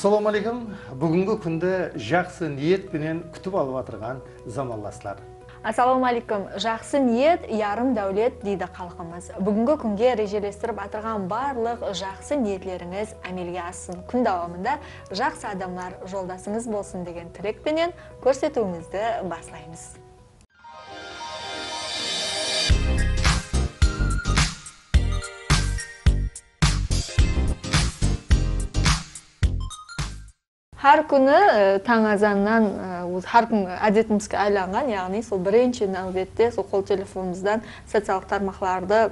ассалауму алейкум бүгүнкү күндө жакшы ниет менен күтүп алып атырган замандаштар ассалауму алейкум жакшы ниет ярым дәулет дейді халкыбыз бүгүнкү күнгө эрежелештирип атырган баардык жакшы ниетлериңиз амелге ашсын күн давамында жакшы адамдар жолдошуңуз болсун деген тилек менен көрсөтүүбүздү күнү э, таң азанынан ар күн адетибизге айланган яғни сол биринчи навбетте сол кол телефонубуздан социалдык тармактарды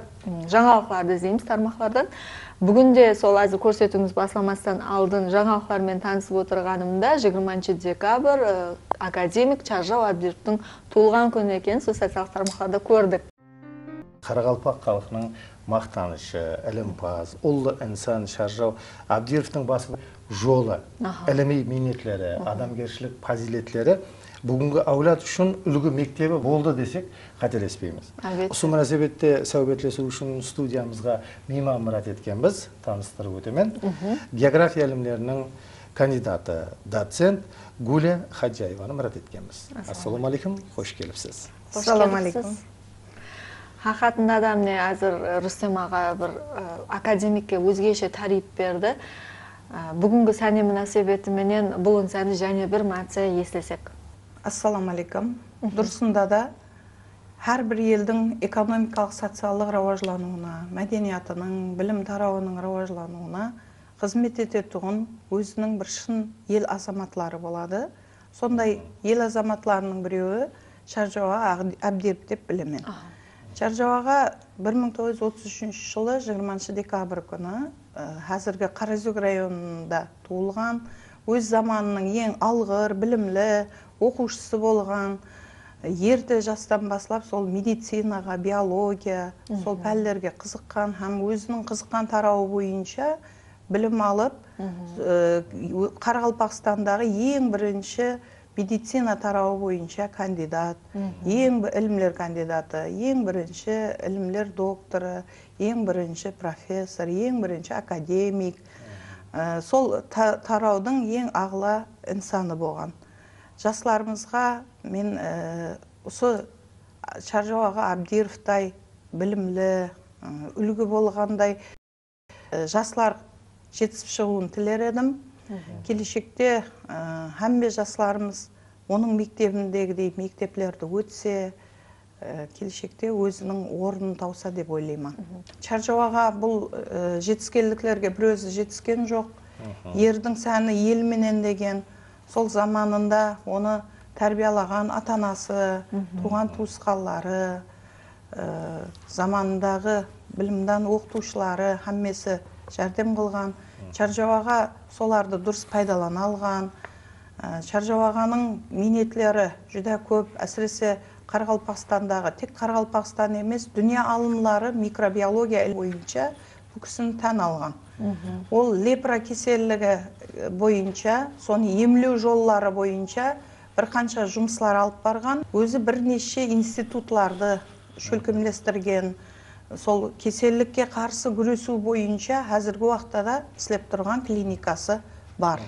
жаңалыкларды издейбиз тармактардан бүгүн де сол азыр көрсөтүүңүз башталмастан алдын жаңалыктар менен таанышып отурганымда жыйырманчы декабрь академик чаржау абдировдун туулган күнү экенин сол социалдык тармактарда көрдүк каракалпак калкынын мактанышы илимпаз улуу инсан шаржау абдировдун басып жолу илимий минетлери адамгерчилик фазилеттери бүгүнкү авлад үчүн үлгү мектеби болду десек кателеспейбиз албетте ушул мунасабатте саубетлешүү үчүн студиябызга мейман мурат эткенбиз тааныштырып өтөмүн география илимлеринин кандидаты доцент гуля хаджаеваны мурат эткенбиз ассалому алейкум кош келипсиз ассалому алейкум hakikatында да міне азыр рустем ага бир академикке өзгөчө тарип берди бүгүнкү сәни мунасабети менен бул инсанды және бир марта эстесек ассалому алейкум дурусунда да элдин экономикалык социалдык раважланууна маданиятынын билим тарабынын раважланууна кызмет эте турган өзүнүн бир шын эл азаматлары болот сондай эл азаматларынын бирөөү шаржаба абдиев деп жүз отуз үчүнчү жылы жыйырманчы декабрь күнү азыркы кара өзөк районунда туулган өз заманынын эң алгыр билимли окуучусу болгон эрте жаштан баштап сол медицинага биология сол пәндерге кызыккан һәм өзүнүн кызыккан тарабы боюнча билим алып каракалпакстандагы эң биринчи медицина тарабы боюнча кандидат эң илимдер кандидаты эң биринчи илимдер доктору эң биринчи профессор эң биринчи академик. Сол тарабдын эң агыла инсаны болгон жаштарыбызга мен ушу чаржабага абдировдой билимли үлгү болгондой жаштар жетишип чыгуун тилер эдим келешекте һәмме жаштарыбыз оның мектебіндегідей мектеплерді өтсе келешекте өзінің орнын тауса деп ойлаймын. Чаржабага бұл жетіскенліктерге бір өзі жетіскен жоқ. Ердің сәні ел менен деген сол заманында оны тәрбиялаған ата анасы туған туысқанлары заманындағы білімдан оқытушылары һәммесі жәрдем қылған. Чаржабага соларды дұрыс пайдалана алған чаржабаганын минетлері жүдә көп әсіресе қарақалпақстандагы тек қарақалпақстан емес дүния алымлары микробиология боюнча бұл кісіні тән алған. Ол лепра кеселлігі боюнча соны емлеу жоллары боюнча бір қанша жұмыслар алып барған өзі бірнеше институтларды шөлкемлестірген сол кеселдикке каршы күрөсүү боюнча азыркы убакта да иштеп турган клиникасы бар.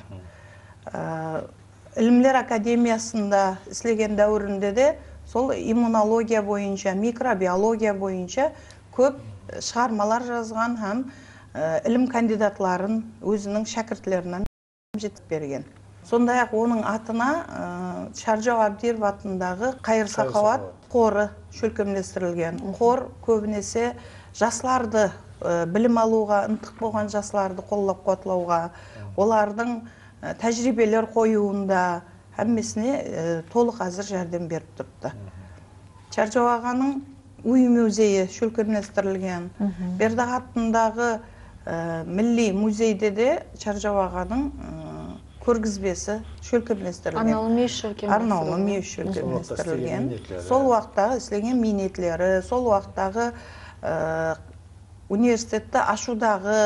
Илимдер академиясында иштеген дәуірінде де сол иммунология боюнча микробиология боюнча көп чыгармалар жазган һәм илим кандидатларын өзүнүн шакиртлерине жетип берген. Сондай ақ оның атына шаржау абдиров атындағы қайыр сахауат қоры шөлкемдестірілген. Қор көбінесе жастарды білім алуға ынтық болған жастарды қолдап қуатлауға олардың тәжірибелер қоюында һәммесіне толық әзір жәрдем беріп тұрыпты. Чаржау ағаның үй музейі шөлкемдестірілген. Бердақ атындағы милли музейде де чаржау ағаның көргізбесі шөлкемдестірілген арнаулы шөлкемдестірілген арнаулы сол уақыттағы істеген минетлері сол уақыттағы университетті ашудағы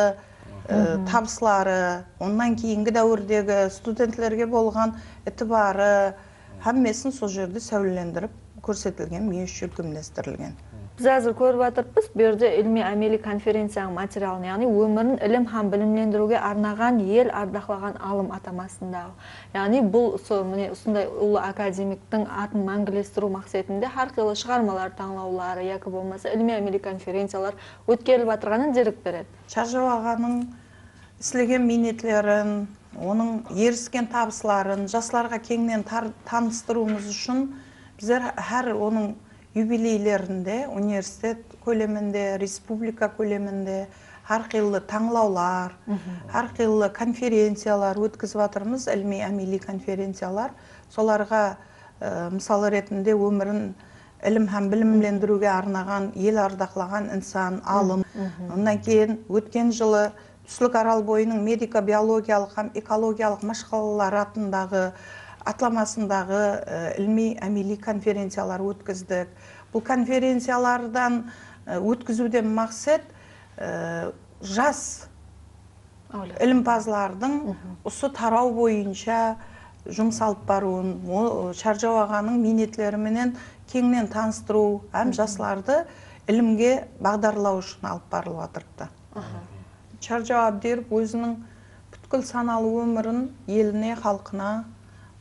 табыстары ондан кейінгі дәуірдегі студенттерге болған ітібары һәммесін сол жерде сәулелендіріп көрсетілген мүйіс шөлкемдестірілген біз азыр көріп жатырмыз бұл жерде илмий амелий конференцияның материалын яғни өмірін ілім һәм білімлендіруге арнаған ел ардақлаған алым атамасындағы яғни бұл сол міне осындай ұлы академиктің атын мәңгілестіру мақсатында һәр қилы шығармалар таңлаулары яки болмаса илмий амелий конференциялар өткеріліп жатырғанын дерек береді. Шаржау ағаның істеген минетлерін оның еріскен табысларын жастарға кеңінен таныстыруымыз үшін біздер әр оның юбилейлерінде университет көлемінде республика көлемінде әрқилы таңлаулар әрқилы конференциялар өткізіп жатырмыз ілми әмели конференциялар. Соларға ә, мысалы ретінде өмірін ілім һәм білімлендіруге арнаған ел ардақлаған инсан алым. Одан кейін өткен жылы түстілік арал бойының медико биологиялық һәм экологиялық машқалалар атындағы атламасындағы ілми әмели конференциялар өткіздік. Бұл конференциялардан өткізуден мақсат жас ілімпазлардың осы тарау бойынша жұмсалып баруын шаржау ағаның минетлеріменен кеңінен таныстыру әм жастарды ілімге бағдарлау үшін алып барылып жатырыпты шаржау абдиров өзінің бүткіл саналы өмірін еліне халқына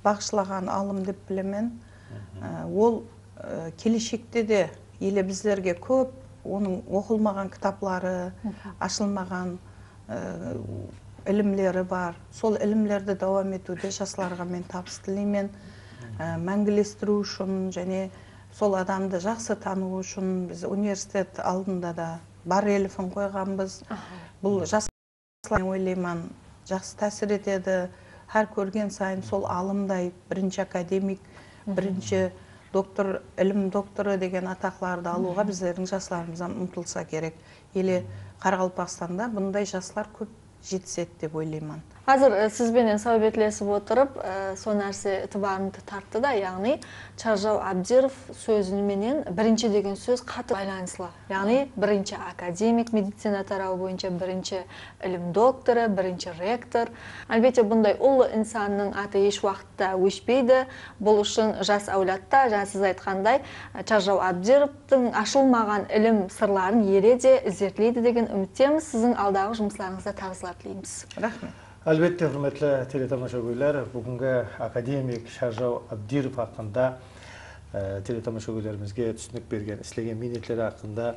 бағышлаған алым деп білемін. Ол келешекте де еле біздерге көп оның оқылмаған кітаплары ашылмаған ілімлері бар. Сол ілімлерді давам етуде жастарға мен табыс тілеймін. Мәңгілестіру үшін және сол адамды жақсы тану үшін біз университет алдында да бар рельефін қойғанбыз. Бұл жас ойлаймын жақсы тәсір етеді. Әр көрген сайын сол алымдай бірінші академик бірінші доктор ілім докторы деген атақларды алуға біздердің жастарымыздан ұмтылса керек еле қарақалпақстанда бұндай жастар көп жетіседі деп ойлаймын азыр сәубетлесіп отырып сол нәрсе ытыбарымды тартты да яғни чаржау абдиров сөзіменен бірінші деген сөз қатты байланыслы яғни бірінші академик медицина тарауы бойынша бірінші ілім докторы бірінші ректор әлбетте бұндай ұлы инсанның аты еш уақытта өшпейді бұл үшін жас әулетта жаңа сіз айтқандай чаржау абдировтың ашылмаған ілім сырларын ере де іздерлейді деген үміттеміз сіздің алдағы жұмыстарыңызда табыстар тілейміз рахмет әлбетте құрметті телетамаша көрушілер бүгінгі академик шаржау абдиров хақында ә, телетамаша көрушілерімізге түсінік берген істеген минетлері хақында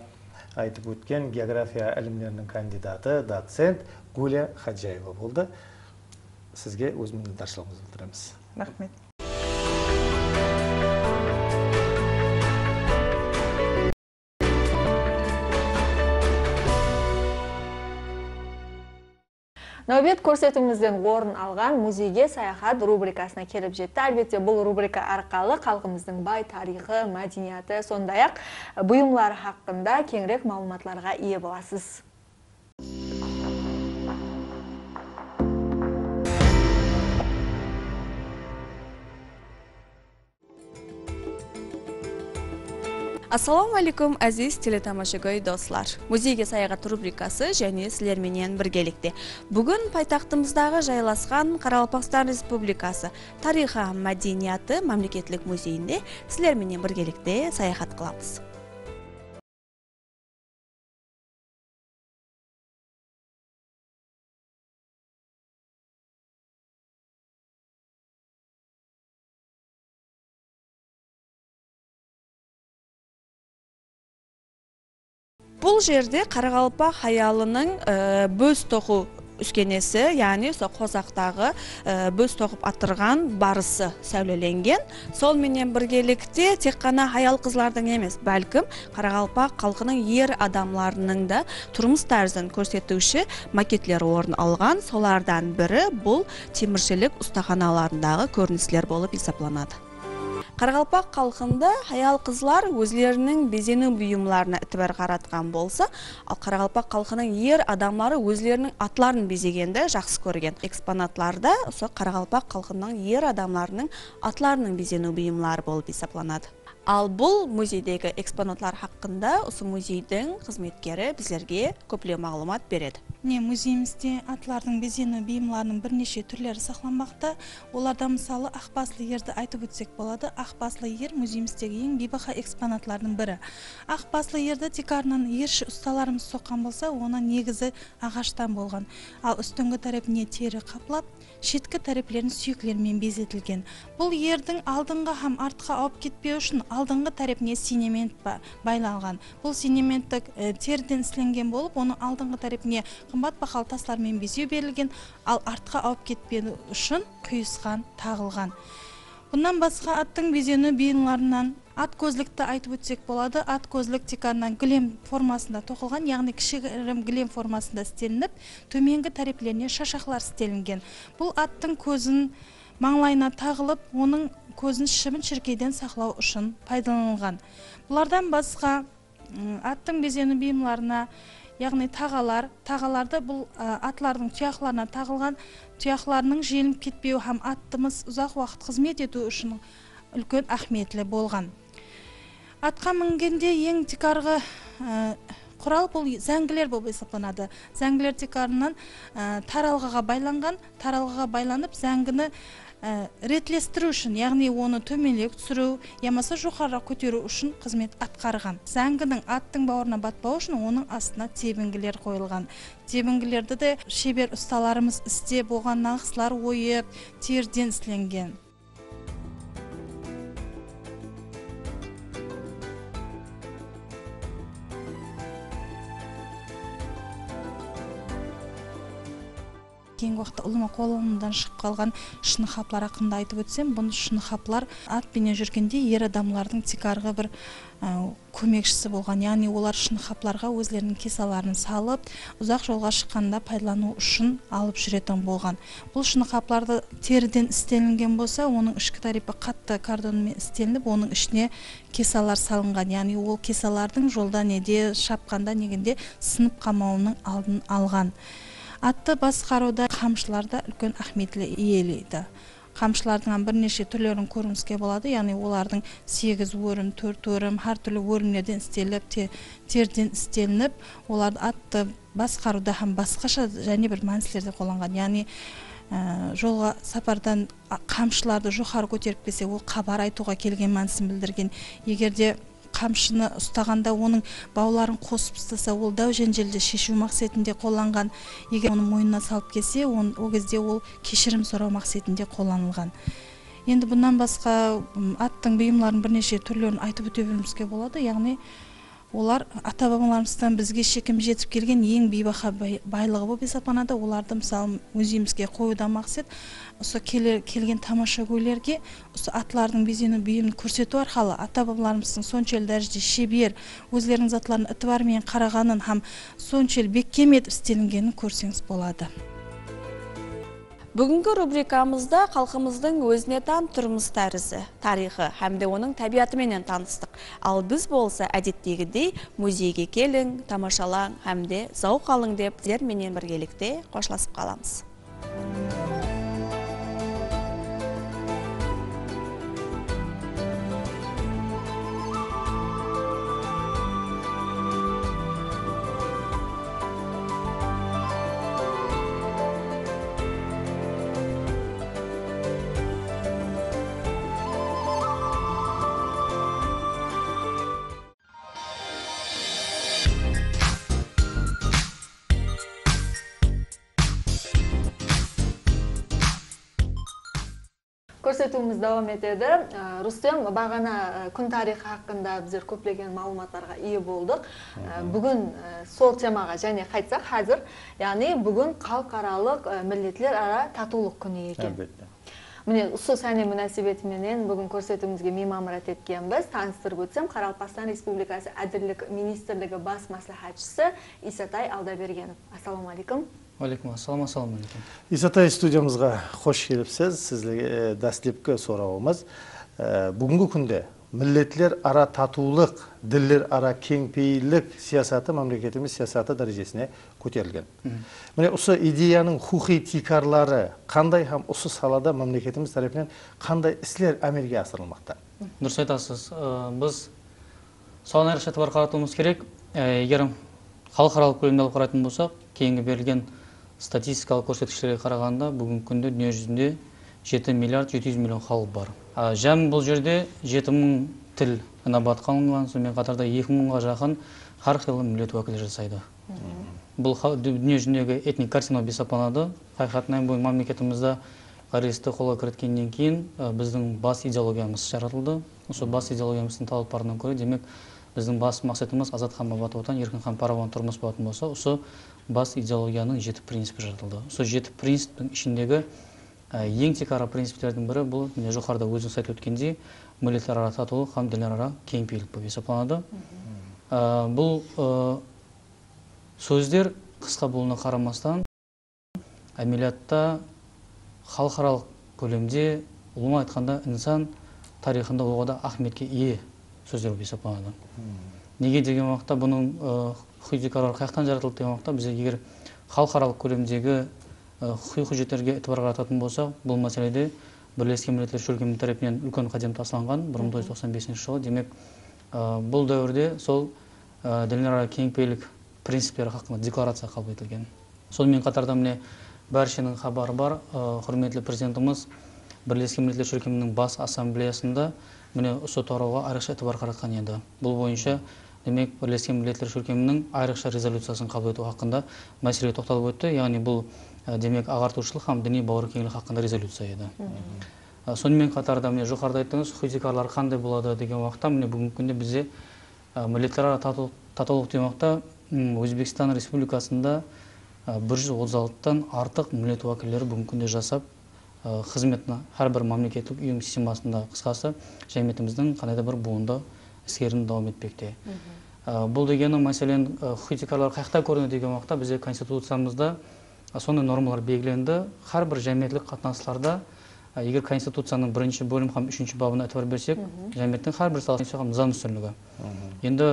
айтып өткен география ілімдерінің кандидаты доцент гуля хаджаева болды. Сізге өз minnatdorchiligimizni білдіреміз. Рахмет. Нәубет көрсетуімізден орын алған музейге саяхат рубрикасына келіп жетті. Әлбетте бұл рубрика арқалы халқымыздың бай тарихы мәдениеті сондай ақ бұйымлары хақында кеңірек мағлұматларға ие боласыз. Ассалому алейкум азиз телетамашагөй достар музейге саягат рубрикасы және силер менен биргеликте бүгүн пайтактыбыздағы жайласқан каралпакстан республикасы тарыхы мәдениеті мамлекеттик музейинде силер менен биргеликте саяхат кылабыз бул жерде карагалпак аялынын э, бөз току үскенеси яғни со козактагы э, бөз тогуп атырган барысы сәулеленген. Сол менен биргеликте тек гана аял кызлардын эмес балким карагалпак калкынын ер адамдарынын да турмуш тарзын көрсөтүүчү макетлер орун алган солардан бири бул темирчилик устаханаларындагы көрүнүшлөр болуп эсептелет карагалпак калкында аял кызлар өзлеринин безенүү буюмларына этибар караткан болсо ал карагалпак калкынын ер адамдары өзлеринин атларын безегенди жакшы көргөн экспонатларда ошо карагалпак калкынын ер адамдарынын атларынын безенүү буюмдары болуп эсептелет ал бул музейдеги экспонатлар хакында ушул музейдин кызметкери биздерге көп эле маалымат берет міне музейімізде атлардың безену бұйымдарының бірнеше түрлері сақталмақта. Оларда мысалы ақбаслы ерді айтып өтсек болады. Ақбаслы ер музейіміздегі ең бейбақа экспонатлардың бірі. Ақбаслы ерді декарынан ерші ұсталарымыз соққан болса оның негізі ағаштан болған. Ал үстіңгі тарапіне тері қаплап шеткі тәреплерін сүйектермен безетілген. Бұл ердің алдыңғы һәм артқа ауып кетпеу үшін алдыңғы тарапіне синемент ба- байланған. Бұл синементтік э, теріден істелінген болып оның алдыңғы тарапіне қымбат бақалы тастармен безеу берілген ал артқа ауып кетпеу үшін құйысқан тағылған. Бұнан басқа аттың безену бұйымдарынан ат көзлікті айтып өтсек болады. Ат көзлік тикарынан гілем формасында тоқылған яғни кішігірім гілем формасында істелініп төменгі тәреплеріне шашақлар істелінген. Бұл аттың көзін маңлайына тағылып оның көзін шыбын шіркейден сақлау үшін пайдаланылған. Бұлардан басқа аттың безену бұйымдарына яғни тағалар тағаларды бұл атлардың тұяқларына тағылған тұяқларының желініп кетпеуі һәм аттымыз ұзақ уақыт қызмет ету үшін үлкен ахметлі болған. Атқа мінгенде ең тикарғы құрал бұл зәңгілер болып есептелінеді зәңгілер тикарынан таралғыға байланған таралғыға байланып зәңгіні ә, ретлестіру үшін яғни оны төменірек түсіру ямаса жоғарырақ көтеру үшін қызмет атқарған. Зәңгінің аттың бауырына батпау үшін оның астына тебінгілер қойылған. Тебінгілерді де шебер ұсталарымыз істеп оған нақыслар ойып теріден істелінген кейінгі уақытта ұлыма қолымнан шығып қалған шыны хаплар хақында айтып өтсем бұл шыны хаплар атпенен жүргенде ер адамлардың тикарғы бір көмекшісі болған. Яғни олар шыны хапларға өздерінің кесаларын салып ұзақ жолға шыққанда пайдалану үшін алып жүретін болған. Бұл шыны хапларды теріден істелінген болса оның ішкі тарапы қатты кардонмен істелініп оның ішіне кесалар салынған. Яғни ол кесалардың жолда неде шапқанда негенде сынып қалмауының алдын алған. Атты басқаруда қамшылар да үлкен ахметлі иелейді қамшылардың бірнеше түрлерін көруімізге болады яғни олардың сегіз өрім төрт өрім әртүрлі өрімдерден істеліп те, терден істелініп оларды атты басқаруда һәм басқаша және бір мәністерде қолданған. Яғни ә, жолға сапардан қамшыларды жоғары көтеріп келсе ол хабар айтуға келген мәнісін білдірген. Егерде қамшыны ұстағанда оның бауларын қосып ұстаса ол дау женжелді шешу мақсатында қолданған. Егер оны мойнына салып келсе ол кезде ол кешірім сұрау мақсатында қолданылған. Енді бұнан басқа аттың бұйымдарының бірнеше түрлерін айтып өте беруімізге болады. Яғни олар ата бабаларымыздан бізге шекім жетіп келген ең бейбақа бай- байлығы болып есептелінеді оларды мысалы музейімізге қоюдан мақсат осы келген тамашагөйлерге осы атлардың безену бұйымын көрсету арқылы ата бабаларымыздың соншалық дәрежеде шебер өздерінің затларын ытыбармен қарағанын һәм соншалық бекем етіп істелінгенін көрсеңіз болады. Бүгінгі рубрикамызда халқымыздың өзіне тән тұрмыс тәрізі тарихы һәм де оның табиатыменен таныстық. Ал біз болса әдеттегідей музейге келің тамашалаң һәм де зауқ алың деп сіздерменен біргелікте қоштасып қаламыз. Көрсетуіміз давам етеді. Ә, рустем бағана ә, күн тарихы хақында біздер көптеген маалыматтарға ие болдық. Ә, бүгін сол темаға және қайтсақ қазір яғни бүгін халықаралық миллетлер ара татулық күні екен. Әлбетте. Міне осы сәне мүнәсебетіменен бүгін көрсетуімізге мейманмұрат еткенбіз. Таныстырып өтсем қарақалпақстан республикасы әділдік министрлігі бас маслихатшысы исатай алдабергенов. Ассалаумағалейкум алейкум ассалам ассалаумағалейкум исатай студиямызға қош келіпсіз. Сізге дәстепкі сұрауымыз. Ә, бүгінгі күнде миллетлер ара татулық ділдер ара кеңпейілдік саясаты мемлекетіміз саясаты дәрежесіне көтерілген. Міне осы идеяның хухи тикарлары қандай һәм осы салада мемлекетіміз тарапынан қандай істер әмелге асырылмақта? Дұрыс айтасыз. Ә, біз соған айрықша бар қаратуымыз керек. Егер халықаралық көлемде алып қарайтын болсақ кейінгі берілген статистикалық көрсеткіштерге қарағанда бүгінгі күнде дүние жүзінде жеті миллиард жеті жүз миллион халық бар. Жәм бұл жерде жеті мың тіл инабатқа алынған сонымен қатарда екі мыңға жақын қырық милләт уәкілі жасайды. Бұл дүние жүзіндегі этник картина есептелінеді хақиқатынан бұл мемлекетімізде қаресті қолға кірткеннен кейін біздің бас идеологиямыз жаратылды. Осы бас идеологиямыздың талаптарынан көрі демек біздің бас мақсатымыз азат һәм абат отан еркін һәм парауан тұрмыс болатын болса осы бас идеологияның жеті принципі жаратылды сол жеті принциптің ішіндегі ә, ең тек ара принциптердің бірі бұл міне жоғарыда өзіңіз айтып өткендей милләтарара татулық һәм дінарара кеңпейілік болып есептелінеді. Ә, бұл ә, сөздер қысқа болуына қарамастан әмелиятта халықаралық көлемде ұлыма айтқанда инсан тарихында оғада ахметке ие сөздер болып есептелінеді. Неге деген уақытта бұның хұйдикалар қаяқтан жаратылды деген уақытта бізде егер халықаралық көлемдегі хұй құжеттерге этибар қарататын болсақ бұл мәселеде бірлескен милләттер шөлкемі тарапынан үлкен қадам тасланған бір мың тоғыз жүз жылы. Демек бұл дәуірде сол ә, кеңпейлік принциптері хақында декларация қабыл етілген. Сонымен қатарда міне бәршенің хабары бар құрметті президентіміз бірлескен милләттер шөлкемінің бас ассамблеясында міне осы тарауға айрықша этибар қаратқан еді. Бұл бойынша демек бірлескен милләттер шөлкемінің айрықша резолюциясын қабыл ету хақында мәселеге тоқталып өтті. Яғни бұл демек ағартушылық һәм діни бауыркеңлік хақында резолюция еді. Сонымен қатар да міне жоғарыда айттыңыз худикарлар қандай болады? деген уақытта міне бүгінгі күнде бізде милләтаралық татулық деген уақытта өзбекстан республикасында бір жүз отыз алтыдан артық милләт уәкілдері бүгінгі күнде жасап қызметін әрбір мемлекеттік ұйым системасында қысқасы жәмиетіміздің қандай да бір буынды іскерін давам етпекте. Бұл дегені мәселен худикарлар қаяқта көрінеді деген уақытта бізде конституциямызда ә, сондай нормалар белгіленді. Әрбір жәмиеттік қатынастарда ә, егер конституцияның бірінші бөлім һәм үшінші бабына этибар берсек жәмиеттің әрбір саласында заң енді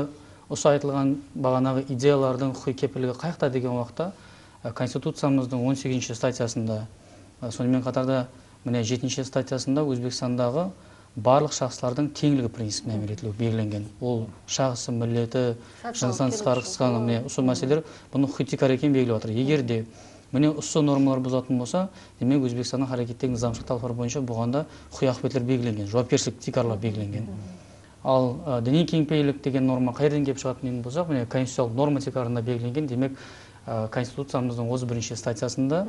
осы айтылған бағанағы идеялардың құй кепілігі қаяқта деген уақытта конституциямыздың 18 статьясында ә, сонымен қатарда міне жетінші статьясында өзбекстандағы барлық шахстардың теңлігі принципіне әмел етілуі белгіленген. Ол шахсы миллеті жыныстан тысқары міне осы мәселелер бұны хутикар екенін белгілеп жатыр егер де міне осы нормалар бұзатын болса демек өзбекстанның харекеттегі нызамшылық талаптары бойынша бұған да белгіленген жауапкершілік тикарлар белгіленген. Ал ә, діни кеңпейлік деген норма қай жерден келіп шығады деген болсақ міне конституциялық норма тикарында белгіленген демек конституциямыздың отыз бірінші статьясында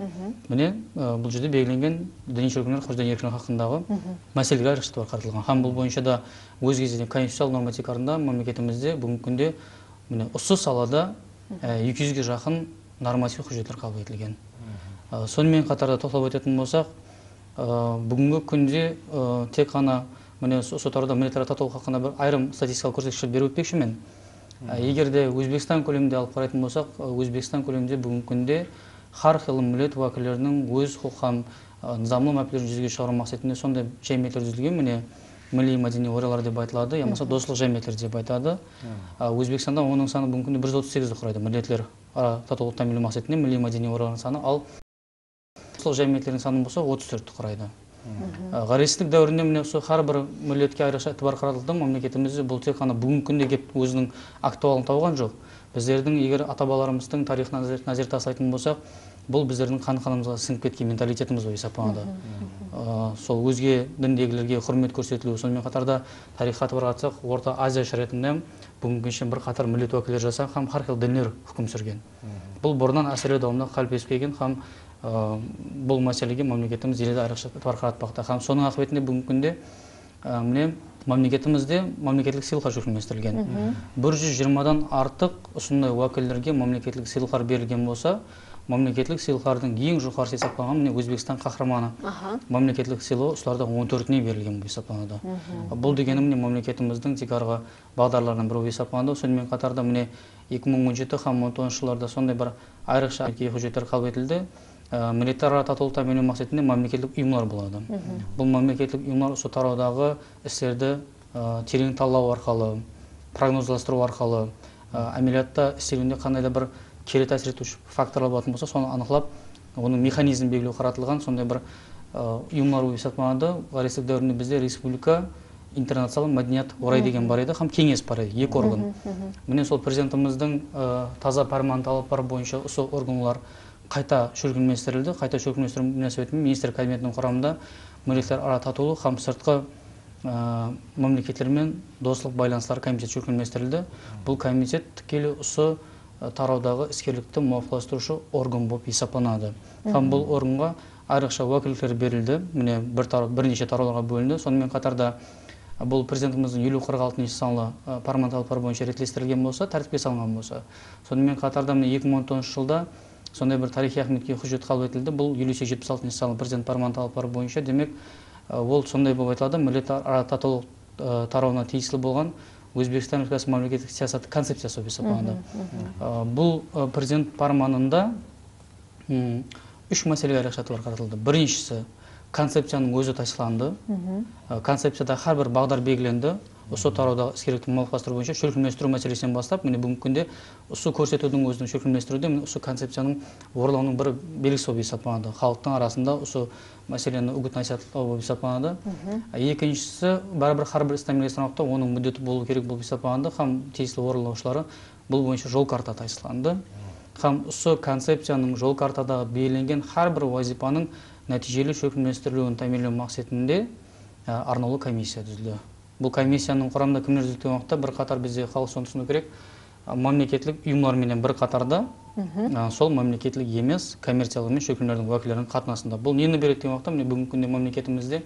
міне ә, бұл жерде белгіленген діни шіркеулер құждан еркін хақындағы мәселеге айрықша бар қаратылған һәм бұл бойынша да өз кезегінде конституциялық норма тикарында мемлекетімізде бүгінгі күнде міне осы салада екі жүзге жақын норматив құжаттар қабыл етілген. Ә, сонымен қатар да тоқталып өтетін болсақ ә, бүгінгі күнде ә, тек қана міне тарауда милләтаралық татулық хақында бір айрым статистикалық көрсеткіштер беріп өтпекшімін. Егер де өзбекстан көлемінде алып қарайтын болсақ өзбекстан көлемінде бүгінгі күнде har xil millat vakillarining o'z huquq ham nizomli yuzaga chiqarish maqsadida сондай jamiyatlar tuzilgan mine milliy madaniy deb aytiladi ya bo'lmasa do'stlik jamiyatlari deb aytadi Ә, o'zbekistonda оның саны бүгінгі күнде бір жүз отыз сегізді құрайды милләтлер ара татулық тәмінлеу мақсатында milliy madaniy o'ralarning sani ал дослық жәмияттердің саны болса отыз төртті құрайды ғарестік дәуірінде міне осы әрбір милләтке айрықша этибар қаратылды мемлекетімізде бұл тек қана бүгінгі күнде келіп өзінің актуалын тауған жоқ. Біздердің егер ата бабаларымыздың тарихына назар- назар тастайтын болсақ бұл біздердің қан қанымызға сіңіп кеткен менталитетіміз есептелінеді Ә, сол өзге діндегілерге құрмет көрсетілуі сонымен қатар да тарихқа этибар қаратсақ орта азия шариғатында бүгінгі күнше бірқатар милләт уәкілдері жасаған һәм xil діндер үкім сүрген бұл бұрыннан әсерлі дауымда қалыптаспеген һәм ә, бұл мәселеге мемлекетіміз елде айрықша этибар қаратпақта һәм соның ақыбетінде бүгінгі күнде ә, міне мемлекетімізде мемлекеттік сыйлықтар жүктеместірілген бір жүз жиырмадан артық осындай уәкілдерге мемлекеттік сыйлықтар берілген болса мемлекеттік сыйлықтардың ең жоғарысы есептелған міне өзбекстан қаһарманы. Мемлекеттік сыйлығы осылардан он төртіне берілген болып есептелінеді бұл дегені міне мемлекетіміздің тек арғы бағдарларының бірі болып есептелінеді сонымен қатар да міне екі мың он жеті һәм он тоғызыншы жылдарда сондай бір айрықша құжаттар қабыл етілді Ә, милләтаралық татулық тәмінлеу мақсатында мемлекеттік ұйымдар болады. Бұл мемлекеттік ұйымдар осы тараудағы істерді ә, терең талдау арқылы прогнозластыру арқылы ә, әмелиятта істелуінде қандай да бір кері әсер етуші факторлар болатын болса соны анықтап оның механизмін белгілеу қаратылған сондай бір ұйымдар болып есептелінеді ғарестік дәуірінде бізде республика интернационал мәдениет орай деген бар еді һәм кеңес бар еді екі орган. Міне сол президентіміздің таза пәрман талаптары бойынша осы органлар қайта шөркінместірілді қайта шөркінместіру мünәсәбәтімен министр кабинетінің құрамында мүліктер ара татулық һәм сыртқы мемлекеттермен достық байланыстар комитеті шөркінместірілді бұл комитет тікелей осы ә, тараудағы іскерлікті мұқиятластырушы орган болып есептелінеді һәм бұл органға айрықша уәкілеттер берілді. Міне бір тарау бірнеше тарауларға бөлінді. Сонымен қатар да бұл президентіміздің елу қырық алтыншы санлы ә, парламент талаптары бойынша реттестірілген болса тәртіпке салынған болса. Сонымен қатар да міне екі мың он тоғызыншы жылда сондай бір тарихи ахметке хұжет қабыл етілді. Бұл елу сегіз жетпіс алтыншы санлы президент парламент талаптары бойынша демек ол сондай болып айтылады. Миллет ара татулық тарауына тиесілі болған өзбекстан республикасы мемлекеттік саясаты концепциясы болып есептелінеді Ә, бұл президент парманында үш мәселеге айрықша қаратылды біріншісі концепцияның өзі тасқыланды Ә, концепцияда әрбір бағдар белгіленді. Осы тараудағы іскерлікті мұқиятластыру бойынша шөкімдестіру мәселесінен бастап міне бүгінгі күнде осы көрсетудің өзінің шөкімдестіруде міне осы концепцияның орындалуының бір белгісі болып есептелінеді. Халықтың арасында осы мәселені үгіт насихаттау болып есептелінеді. Ә, екіншісі бәрібір әрбір ислами ресторанта оның міндеті болу керек болып есептелінеді һәм тиісті орындаушылары бұл бойынша жол карта тасқыланды һәм осы концепцияның жол картадағы белгіленген әрбір вазипаның нәтижелі шөкімдестірілуін тәмінлеу мақсатында ә, арнаулы комиссия түзілді. Бұл комиссияның құрамында кімдер түзілді деген уақытта бірқатар бізде халық соны түсіну керек. Мемлекеттік ұйымдарменен бір қатарда ә, сол мемлекеттік емес коммерциялық емес шөкімдердің уәкілдерінің қатынасында. Бұл нені береді деген уақытта міне бүгінгі күнде мемлекетімізде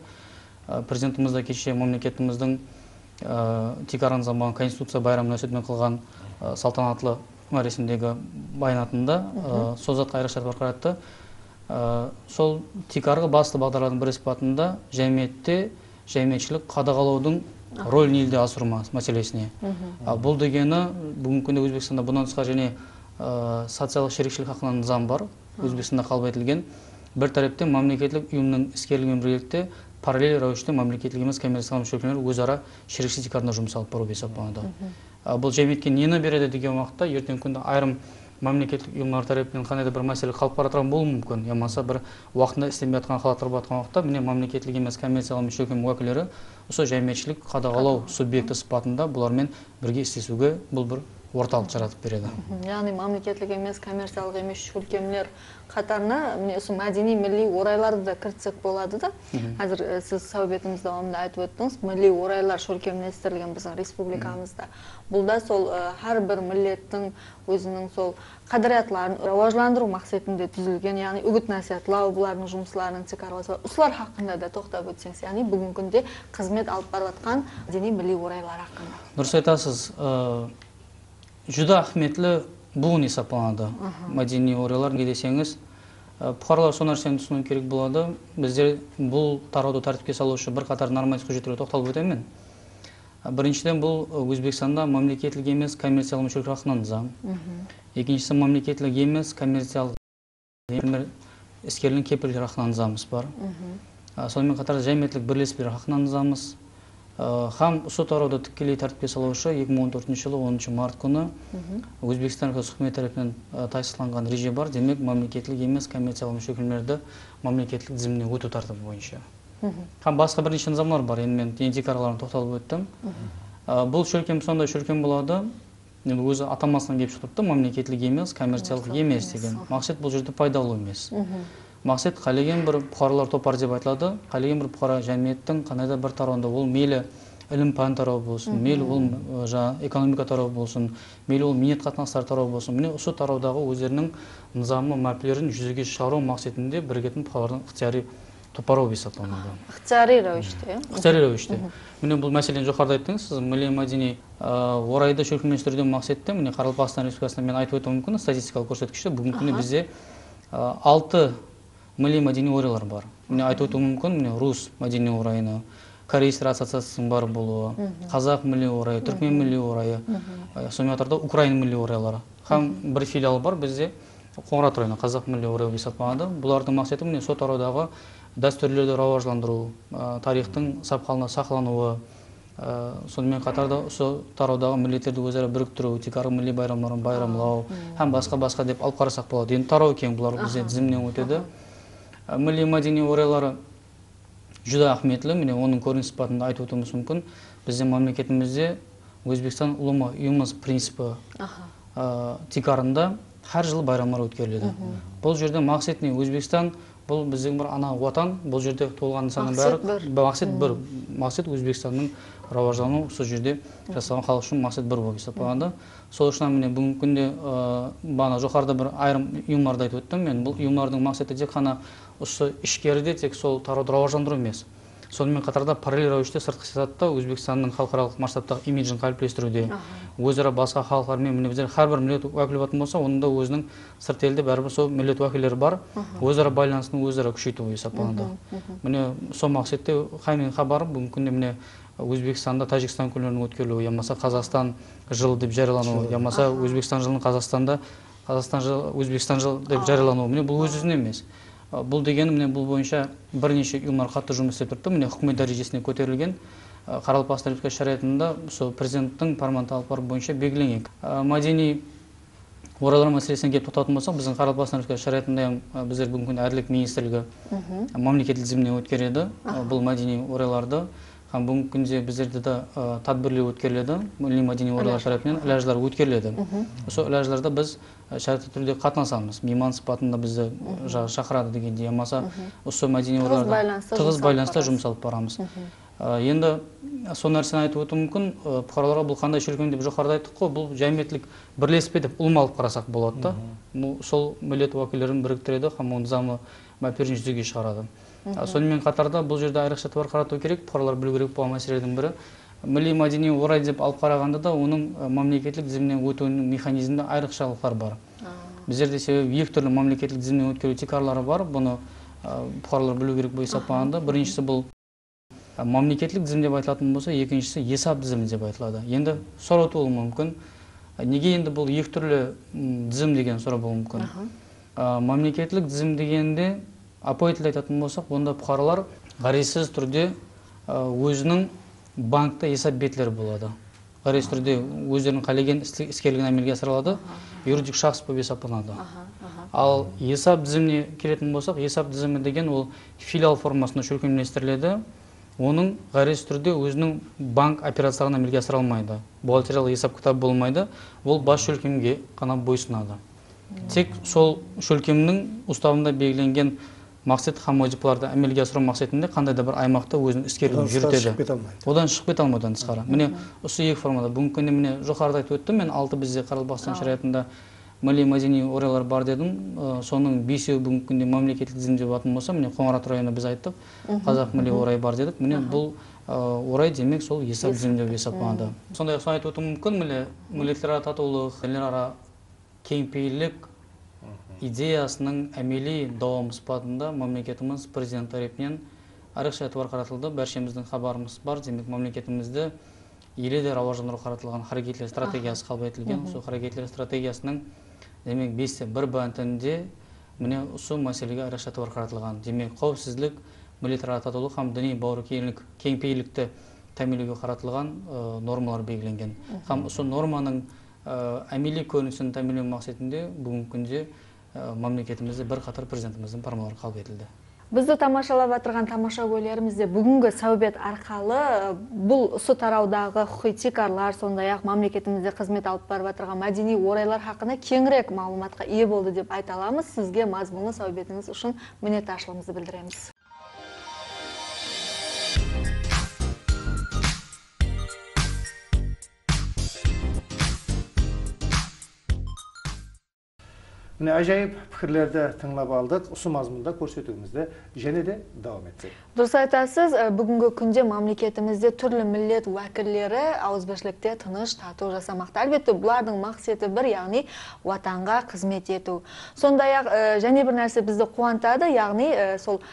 ә, президентіміз де кеше мемлекетіміздің ә, тикаран заман конституция байрамын өсетмен қылған ә, салтанатлы рәсімдегі баянатында ә, сол затқа айрықша Ә, сол тикарғы басты бағдарлардың бірі сипатында жәмиетте жәмиетшілік қадағалаудың рөлін елде асыру мәселесіне. А бұл дегені бүгінгі күнде өзбекстанда бұдан басқа және ә, социалдық шерікшілік хақынан заң бар. Өзбекстанда қалып етілген бір тараптан мемлекеттік ұйымның іскерлігімен бірlikte параллель рәвіште мемлекеттік емес коммерциялық мекемелер өзара шерікшілік жұмыс алып бару А бұл жәмиетке нені береді деген уақытта ертеңгі күнде айрым мемлекеттік ұйымдар тарапынан қандай да бір мәселе қалып бара тұрған болуы мүмкін. Я болмаса бір уақытында істелмей жатқан халаттар болып жатқан уақытта міне мемлекеттік емес коммерциялық емес ұйым уәкілдері осы жәмиетшілік қадағалау субъекті сипатында бұлармен бірге істесуге бұл бір орталық жаратып береді. Яғни мемлекеттік емес коммерциялық емес шөлкемлер қатарына міне осы мәдени милли орайларды да кіртсек болады да. Қазір ә, сіз сәубетіңіз davomida айтып өттіңіз милли орайлар шөлкемлестірілген біздің республикамызда. Бұл да сол әрбір миллеттің өзінің сол қадіриятларын рауажландыру мақсатында түзілген яғни үгіт насихатлау бұлардың жұмыстарының цикарласы осылар хақында да тоқтап өтсеңіз яғни бүгінгі күнде қызмет алып бара жатқан мәдени милли орайлар хақында. Дұрыс айтасыз жүда ахметлі буын есептелінеді мәдени неге десеңіз бұқаралар сол нәрсені түсіну керек болады біздер бұл тарауды тәртіпке салушы бірқатар нормативтік құжеттерге тоқталып өтемін біріншіден бұл өзбекстанда мемлекеттік емес коммерциялық мүшелік хақынан заң екіншісі мемлекеттік емес коммерциялық іскерлік кепілгер хақынан заңымыз бар сонымен қатар жәмиеттік бірлестіктер хақынан һәм осы тарауды тікелей тәртіпке салушы 2014 жылы 10 март күні өзбекстан республикасы үкіметі тарапынан тасdiqlanған реже бар. Демек мемлекеттік емес коммерциялық мүшелерді мемлекеттік тізіміне өту тәртібі бойынша. Һәм басқа бірнеше низамлар бар. Енді мен индикаторларына тоқталып өттім. Бұл шөлкем сондай шөлкем болады. Енді өзі атамасынан келіп шығып тұр мемлекеттік емес коммерциялық емес деген. мақсат бұл жерде пайдалы емес. Мақсат қалеген бір бұқаралар топар деп айтылады. Қалеген бір бұқара жәмиеттің қандай да бір тарауында ол мейлі ілім пән тарауы болсын мейлі ол жаңағы экономика тарауы болсын мейлі ол минет қатынастар тарауы болсын. Міне осы тараудағы өздерінің нызамы мәпілерін жүзеге шығару мақсатында бірігетін бұқаралардың ықтияри топары болып есептелінеді ықтияри рәвіште иә ықтияри рәвіште міне бұл мәселені жоғарыда айттыңыз. Сіз милли мәдени орайды шөкімдестіруден мақсатта міне қарақалпақстан республикасында мен айтып өтуім мүмкін статистикалық көрсеткіште бүгінгі күні бізде алты милли мәдени орайлар бар. Міне айтып өтуім мүмкін міне рус мәдени орайына корейстер ассоциациясының бар болуы қазақ милли орайы түркмен милли орайы сонымен қатар да украин милли орайлары һәм бір филиал бар бізде қоңырат районы қазақ милли орайы есептелінеді бұлардың мақсаты міне сол тараудағы дәстүрлерді рауажландыру тарихтың сапқалына сақлануы ә, сонымен қатар да осы тараудағы милletтерді өзара біріктіру тикарғы милли байрамдарын байрамлау һәм басқа басқа деп алып қарасақ болады. Енді тарау кең бұлар бізде тізімнен өтеді. Милли мәдени орайлары жүдә ахметлі міне оның көрініс сипатында айтып өтуіміз мүмкін. Біздің мемлекетімізде өзбекстан улама ұйымыз принципі ә, тикарында әр жылы байрамдар өткеріледі. Бұл жерде мақсат не? Өзбекстан бұл біздің бір ана отан бұл жерде толған Мақсат бәрі мақсат бір. мақсат өзбекстанның рауаждану сол жерде жасалған халық үшін мақсат бір болып есепталады сол үшін міне бүгінгі күнде ә, бағана жоғарыда бір айрым ұйымдарды айтып өттім. Мен бұл ұйымдардың мақсаты тек қана осы ішкеріде тек сол тарауды рауаждандыру емес. Сонымен қатарда параллель рәвіште сыртқы саясатта өзбекстанның халықаралық масштабтағы имиджін қалыптастыруде өзара басқа халықтармен міне біздер әрбір милләт уәкілі болатын болса оның да өзінің сырт елде бәрібір сол милләт уәкілдері бар. Өзара байланысын өзара күшейту есепталады міне сол мақсатта қаймен хабар бүгінгі күнде міне өзбекстанда тәжікстан күндерінің өткерілуі я болмаса қазақстан жылы деп жариялануы я болмаса өзбекстан жылының қазақстанда қазақстан жылы өзбекстан жылы деп жариялануы міне бұл өз өзінен емес. Бұл деген міне бұл бойынша бірнеше ұйымдар қатты жұмыс істеп тұрды міне үкімет дәрежесіне көтерілген қаралпастан республика шариғатында сол президенттің фарман талаптары бойынша белгіленген. Мәдени орайлар мәселесіне келіп тоқталатын болсақ біздің қаралпастан республика шариғатында ә, біздер бүгінгі күні әділет министрлігі мемлекеттік тізіміне өткереді. Бұл мәдени орайларды. Һәм бүгінгі күнде біздерде де тадбірлер өткеріледі. Мәдени орайлар тарапынан ләжлар өткеріледі. Сол ләжларда біз шартты түрде қатынасамыз. Мейман сипатында бізді шақырады дегендей. Болмаса осы мәдени байланыста тығыз байланыста жұмыс алып барамыз. Ә, енді сол нәрсені айтып өту мүмкін. Ә, бұқараларға бұл қандай шіркеу деп жоғарыда айттық қой. Бұл жәмиеттілік бірлеспе деп ұлым алып қарасақ болады да. Бұл сол милләт уәкілдерін біріктіреді һәм оның мәперін жүзеге шығарады. Сонымен қатарда бұл жерде айрықша тұбар қарату керек. Бұқаралар білу керек болған мәселелердің бірі. Милли мәдени орай деп алып қарағанда да оның мемлекеттік тізімнен өтуінің механизмінде айрықшалықтар бар. Біздерде себебі екі түрлі мемлекеттік тізімнен өткеру тикарлары бар. Бұны бұқаралар білу керек болып есепталғанда біріншісі бұл мемлекеттік тізім деп айтылатын болса екіншісі есап тізімі деп айтылады. Енді сұрақ туылуы мүмкін. Неге енді бұл екі түрлі тізім деген сұрақ болуы мүмкін? Мемлекеттік тізім дегенде апай тілде айтатын болсақ онда бұқаралар ғаризсіз түрде өзінің банкта есап бетлері болады. Түрде өздерінің қалеген іскерлігін әмелге асыра алады юридик шахс болып есепталынады ал есап тізіміне келетін болсақ есап тізімі деген ол филиал формасында шөлкемдестіріледі. Оның ғаризсіз түрде өзінің банк операцияларын әмелге асыра алмайды бухгалтериялық есап кітап болмайды. Ол бас шөлкемге ғана бойсұнады тек сол шөлкемнің уставында белгіленген мақсат һәм вазифаларды әмелге асыру мақсатында қандай да бір аймақта өзінің іскерлігін жүргізеді. кете алмайды. одан шығып кете алмайды одан тысқары міне осы екі формада. Бүгінгі күнде міне жоғарыда айтып өттім мен алты бізде қаралбастан шариғатында милли мәдени орайлар бар дедім. Ә, соның бесеуі бүгінгі күнде мемлекеттік тізім деп алатын болса міне қоңырат районында біз айттық. Қазақ милли орай бар дедік. Міне бұл орай демек сол есап тізім деп есепталады сондай ақ соны айтып өтуім мүмкін міне милletтерара татулық ара кеңпейілдік идеясының әмели дауам сипатында мемлекетіміз президент тарапынан айрықша этибар қаратылды. Баршамыздың хабарымыз бар. Демек мемлекетімізді еледе рауаждандыру қаратылған харакетлер стратегиясы қабыл етілген. Сол харакетлер стратегиясының демек бесте бір бәнтінде міне осы мәселеге айрықша этибар қаратылған. Демек қауіпсіздік милитарлық татулық һәм діни бауыркеңлік кеңпейілікті тәмелеуге қаратылған ә, нормалар белгіленген. Һәм осы норманың ә, әмели көрінісін тәмелеу мақсатында бүгінгі күнде мемлекетімізде бірқатар президентіміздің фармалары қабыл етілді. Бізді тамашалап жатырған тамаша көйлерімізде бүгінгі сәубет арқалы э, бұл осы тараудағы хұқитикарлар сондай ақ мемлекетімізде қызмет алып барып жатырған мәдени орайлар хақында кеңірек мағлұматқа ие болды деп айта аламыз. Сізге мазмұнды сәубетіңіз үшін minnettarшылығымызды білдіреміз. Міне ажайып пікірлерді тыңлап алдық осы мазмұнда көрсетуімізді және де давам етсек дұрыс айтасыз бүгінгі күнде мемлекетімізде түрлі миллет уәкілдері ауызбіршілікте тыныш тату жасамақта әлбетте бұлардың мақсаты бір яғни уатанға қызмет ету сондай ақ және бір нәрсе бізді қуантады яғни сол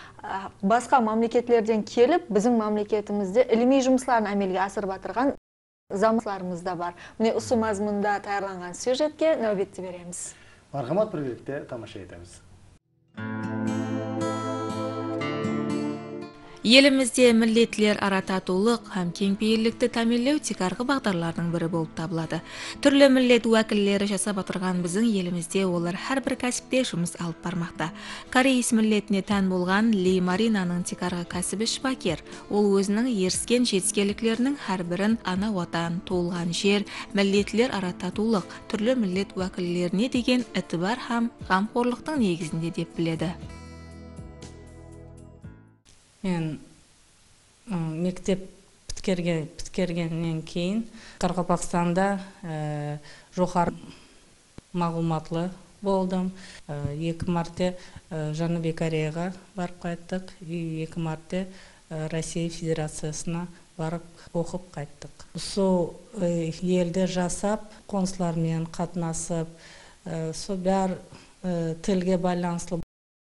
басқа мемлекеттерден келіп біздің мемлекетімізде ілми жұмысларын әмелге асырып жатырған замысларымыз да бар міне осы мазмұнда даярланған сюжетке нәубетті береміз мархамат бір бөлікте тамаша етеміз Елімізде милдеттилер ара татулық һәм кеңпейірлікті тәминлеу тик арғы бағдарлардың бірі болып табылады. Түрлі миллет уәкіллері жасап отырған біздің елімізде олар һәр бір кәсіпте жұмыс алып бармақта. Кореис миллетіне тән болған Ли Маринаның тик арғы кәсібі шпакер. Ол өзінің еріскен жетіскерліктерінің һәр бірін ана ватан, туылған жер, миллеттилер ара татулық, түрлі миллет уәкіллеріне деген һәм қамқорлықтың негізінде деп біледі. Мен мектеп біткерген біткергеннен кейін қарақалпақстанда ә, жоғары мағлұматлы болдым. Ә, екі мәрте ә, жәнібек кореяға барып қайттық. И екі мәрте россия федерациясына барып оқып қайттық. Сол елде жасап консулармен қатынасып сол бәр ә, тілге байланысты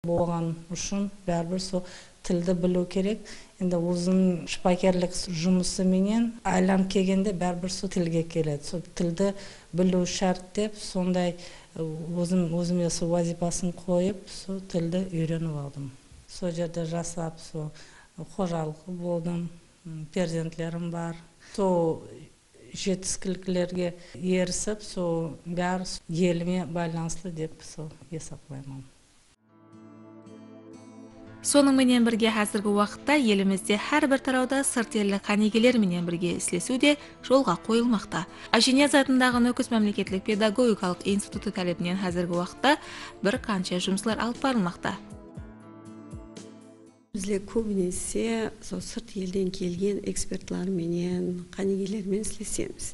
болған үшін бәрібір сол тілді білу керек. Енді өзінің шпакерлік жұмысыменен айланып келгенде бәрібір сол тілге келеді. Сол тілді білу шарт деп сондай өзім өзіме сол вазипасын қойып сол тілді үйреніп алдым. Сол жерде жасап сол қожалығы болдым перзентлерім бар. Сол жетістіктерге ерісіп сол бәрі еліме байланысты деп сол есептаймын Сонымен бірге қазіргі уақытта елімізде әрбір тарауда сырт елі қанегелерменен бірге істесу де жолға қойылмақта. Ажинияз атындағы Нөкіс мемлекеттік педагогикалық институты талебінен қазіргі уақытта бір қанша жұмыслар алып барылмақта. бізле көбінесе сол сырт елден келген экспертларменен қанегелермен істесеміз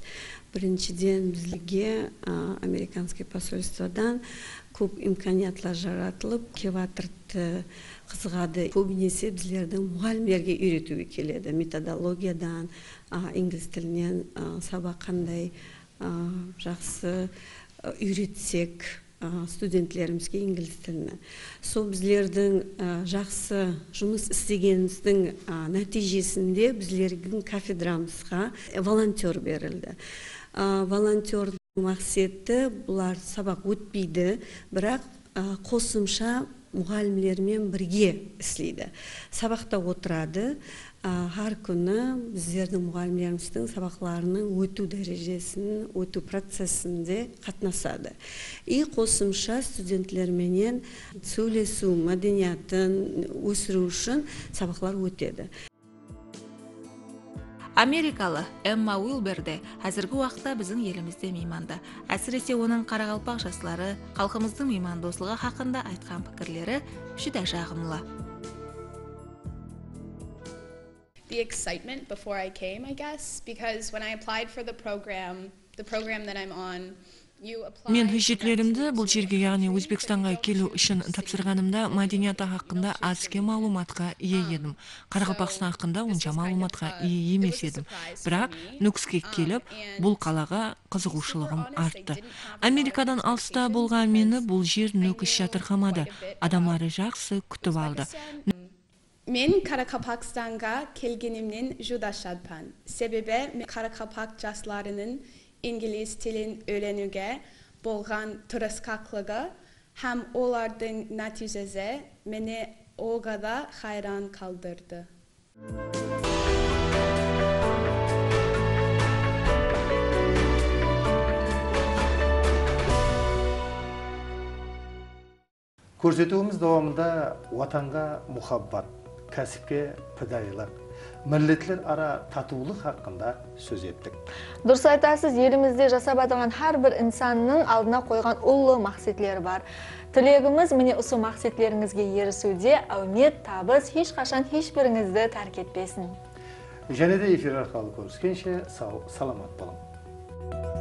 біріншіден бізге американский посольстводан көп имканиятлар жаратылып кеватырды қызығады көбінесе біздердің мұғалімдерге үйретуге келеді. Методологиядан инглиз тілінен сабақ қандай жақсы үйретсек студенттерімізге инглиз тілін. Сол біздердің жақсы жұмыс істегеніміздің нәтижесінде біздердің кафедрамызға волонтер берілді. А, волонтердің мақсаты бұлар сабақ өтпейді бірақ қосымша мұғалімдермен бірге істейді. Сабақта отырады әр күні біздердің мұғалімдеріміздің сабақларының өту дәрежесін өту процесінде қатынасады. И қосымша студенттерменен сөйлесу мәдениетін өсіру үшін сабақлар өтеді. Америкалы Эмма Уилберде қазіргі уақытта біздің елімізде мейманда. Әсіресе оның қарақалпақ жастары халқымыздың меймандосылығы хақында айтқан пікірлері жүдә жағымлы. the excitement before I came, I guess, because when I applied for the program, the program that I'm on. Мен жетілерімді бұл жерге яғни өзбекстанға келу үшін тапсырғанымда мәдениеті хақында аз кем маалыматқа ие едім. Қарақалпақстан хақында онша маалыматқа ие емес едім. Бірақ нүкіске келіп бұл қалаға қызығушылығым артты. Америкадан алыста болған мені бұл жер нүкіс жатырқамады адамдары жақсы күтіп алды. Men Karakapakstan'a kelgenimden tilin öğrenüge bolgan tırıskaklığı hem olardın neticesi beni o kadar hayran kaldırdı. көрсетуіміз дауамында ватанға мұхаббат кәсіпке підайлық миллетлер ара татулық хақында сөз еттік дұрыс айтасыз елімізде жасап жатырған әрбір инсанның алдына қойған ұлы мақсатлері бар тілегіміз міне осы мақсатлеріңізге ерісуде әумет табыс ешқашан ешбіріңізді тәрк етпесін және де эфир арқылы көріскенше сау саламат болың